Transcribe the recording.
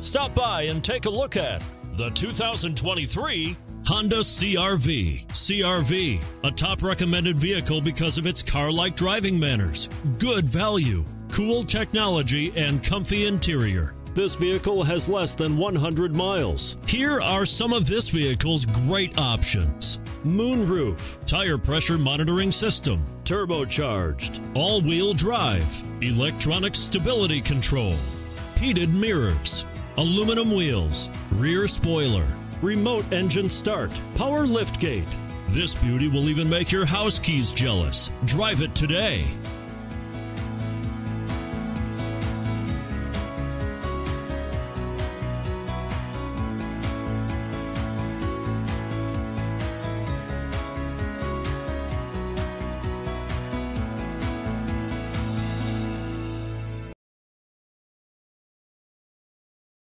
Stop by and take a look at the 2023 Honda CRV. CRV, a top recommended vehicle because of its car like driving manners, good value, cool technology, and comfy interior. This vehicle has less than 100 miles. Here are some of this vehicle's great options moonroof, tire pressure monitoring system, turbocharged, all wheel drive, electronic stability control, heated mirrors aluminum wheels, rear spoiler, remote engine start, power liftgate. This beauty will even make your house keys jealous. Drive it today.